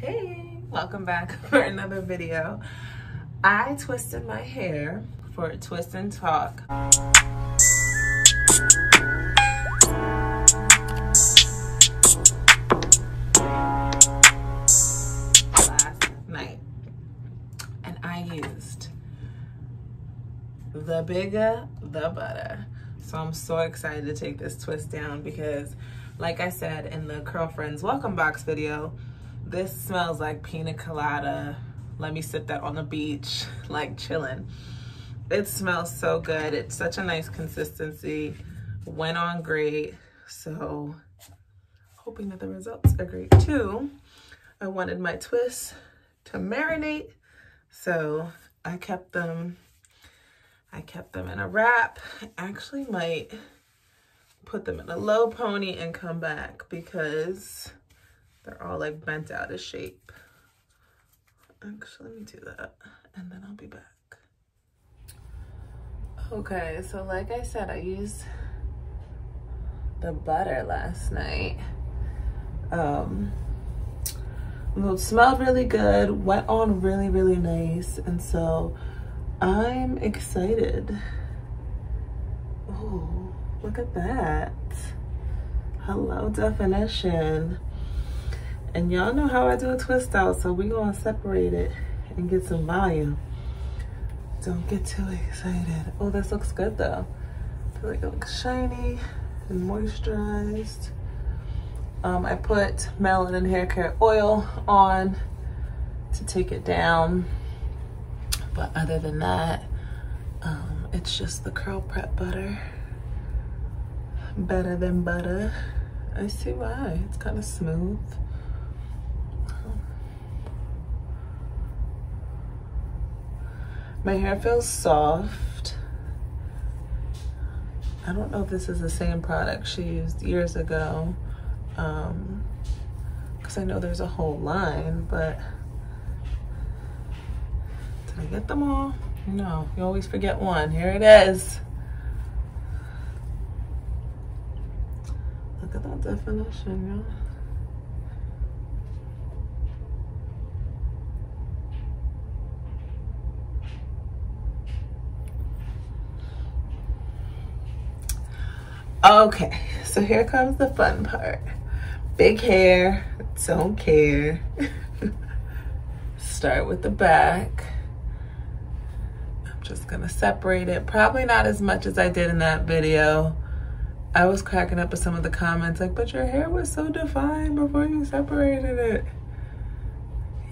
Hey, welcome back for another video. I twisted my hair for Twist and Talk. Last night. And I used the bigger, the better. So I'm so excited to take this twist down because like I said in the Curl Friends welcome box video, this smells like pina colada. Let me sip that on the beach, like chilling. It smells so good. It's such a nice consistency. Went on great. So hoping that the results are great too. I wanted my twists to marinate. So I kept them, I kept them in a wrap. Actually might put them in a low pony and come back because they're all like bent out of shape. Actually, let me do that and then I'll be back. Okay, so like I said, I used the butter last night. Um, it smelled really good, went on really, really nice. And so I'm excited. Oh, look at that. Hello definition. And y'all know how I do a twist out, so we gonna separate it and get some volume. Don't get too excited. Oh, this looks good though. I feel like it looks shiny and moisturized. Um, I put Melanin Hair Care Oil on to take it down. But other than that, um, it's just the Curl Prep butter. Better than butter. I see why, it's kind of smooth. My hair feels soft. I don't know if this is the same product she used years ago. Um, cause I know there's a whole line, but did I get them all? No, you always forget one. Here it is. Look at that definition, y'all. Okay, so here comes the fun part. Big hair, don't care. Start with the back. I'm just gonna separate it. Probably not as much as I did in that video. I was cracking up with some of the comments like, but your hair was so defined before you separated it.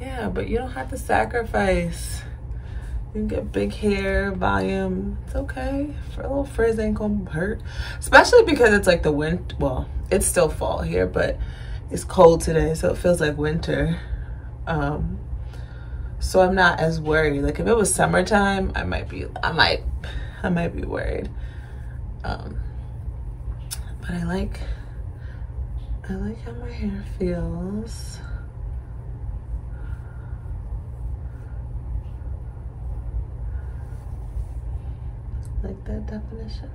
Yeah, but you don't have to sacrifice you can get big hair, volume. It's okay. For a little frizz ain't gonna hurt. Especially because it's like the wind. Well, it's still fall here, but it's cold today, so it feels like winter. Um, so I'm not as worried. Like if it was summertime, I might be. I might. I might be worried. Um, but I like. I like how my hair feels. Like that definition.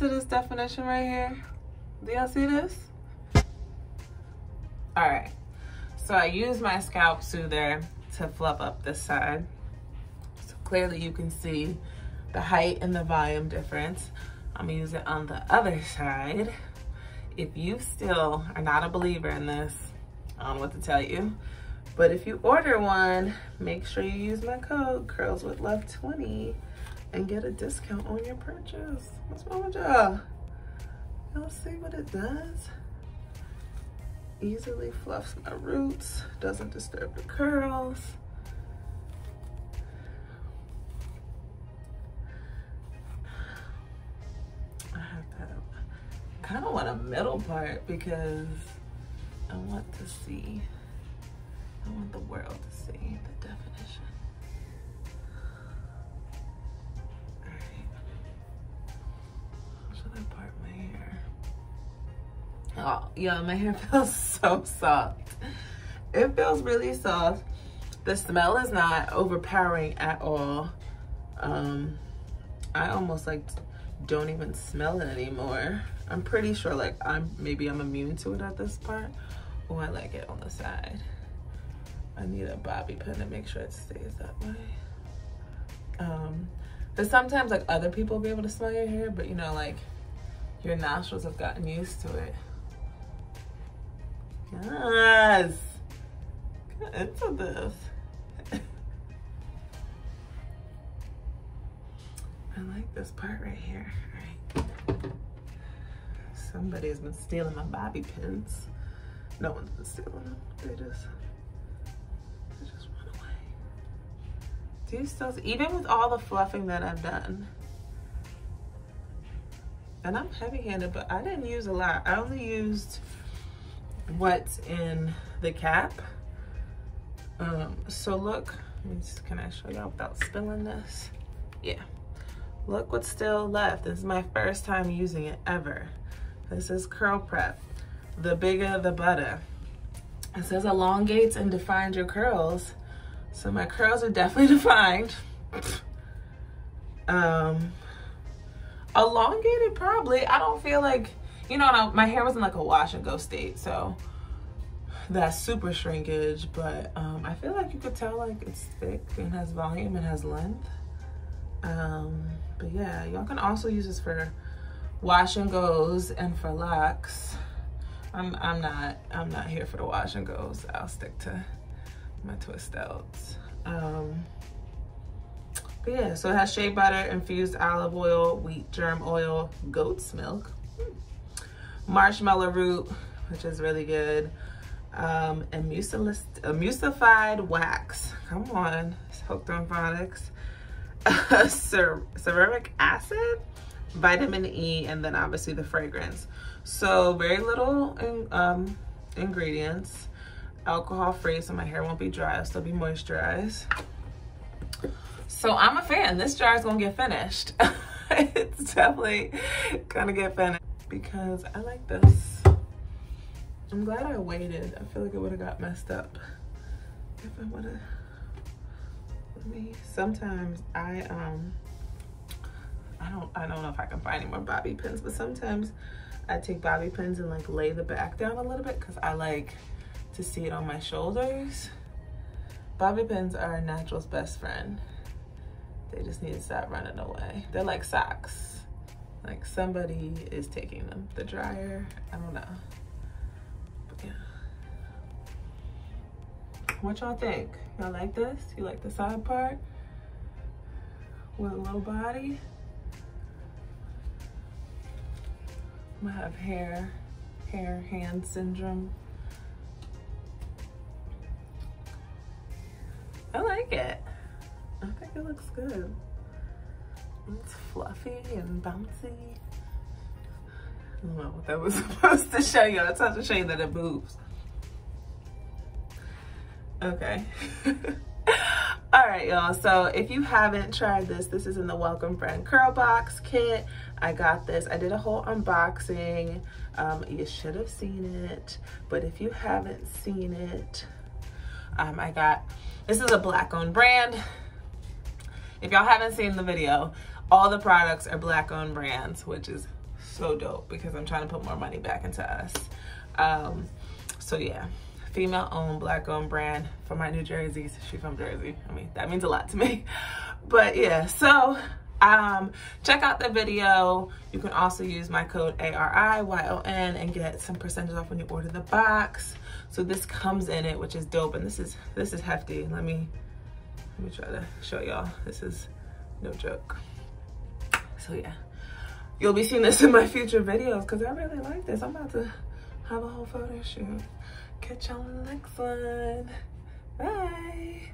Into this definition right here. Do y'all see this? All right, so I use my scalp soother to fluff up this side. So clearly you can see the height and the volume difference. I'm gonna use it on the other side. If you still are not a believer in this, I don't know what to tell you, But if you order one, make sure you use my code Curls with Love 20 and get a discount on your purchase. What's wrong with y'all? Y'all see what it does? Easily fluffs my roots, doesn't disturb the curls. I have that. kind of want a middle part because I want to see, I want the world to see the definition. Oh, yeah, my hair feels so soft. It feels really soft. The smell is not overpowering at all. Um, I almost like don't even smell it anymore. I'm pretty sure like I'm maybe I'm immune to it at this part. Oh, I like it on the side. I need a bobby pin to make sure it stays that way. Um, because sometimes like other people will be able to smell your hair, but you know, like your nostrils have gotten used to it. Yes. Get into this. I like this part right here. All right. Somebody's been stealing my bobby pins. No one's been stealing them. They just, they just run away. Do you still, even with all the fluffing that I've done, and I'm heavy handed, but I didn't use a lot. I only used what's in the cap. Um, so look, can I show y'all without spilling this? Yeah. Look what's still left. This is my first time using it ever. This is Curl Prep. The bigger, the better. It says elongates and defines your curls. So my curls are definitely defined. um, elongated probably. I don't feel like, you know, my hair was in like a wash and go state. So that's super shrinkage, but um, I feel like you could tell like it's thick and has volume and has length. Um, but yeah, y'all can also use this for wash and goes and for locks. I'm I'm not I'm not here for the wash and goes. I'll stick to my twist outs. Um, but yeah, so it has shea butter, infused olive oil, wheat germ oil, goat's milk, marshmallow root, which is really good, um, emulsified wax. Come on, it's hooked on phonics. Cer ceramic acid, vitamin E, and then obviously the fragrance. So very little in, um, ingredients, alcohol free, so my hair won't be dry, it'll still be moisturized. So I'm a fan. This jar is gonna get finished. it's definitely gonna get finished because I like this. I'm glad I waited. I feel like it would have got messed up if I would have. Me, sometimes I um I don't I don't know if I can find any more bobby pins, but sometimes I take bobby pins and like lay the back down a little bit because I like to see it on my shoulders. Bobby pins are a natural's best friend. They just need to stop running away. They're like socks. Like somebody is taking them. The dryer, I don't know. But yeah. What y'all think? Y'all like this? You like the side part? With a little body? I'm gonna have hair, hair, hand syndrome. I like it. I think it looks good. It's fluffy and bouncy. I don't know what that was supposed to show y'all. It's supposed to show you that it moves. Okay. All right, y'all. So if you haven't tried this, this is in the Welcome Friend Curl Box kit. I got this. I did a whole unboxing. Um, you should have seen it. But if you haven't seen it, um, I got, this is a black owned brand. If y'all haven't seen the video, all the products are black owned brands, which is so dope because I'm trying to put more money back into us. Um, so yeah, female owned, black owned brand for my New Jersey. She's from Jersey. I mean, that means a lot to me. But yeah, so um, check out the video. You can also use my code ARIYON and get some percentage off when you order the box. So this comes in it, which is dope. And this is, this is hefty. Let me, let me try to show y'all. This is no joke. So yeah, you'll be seeing this in my future videos because I really like this. I'm about to have a whole photo shoot. Catch y'all in the next one. Bye.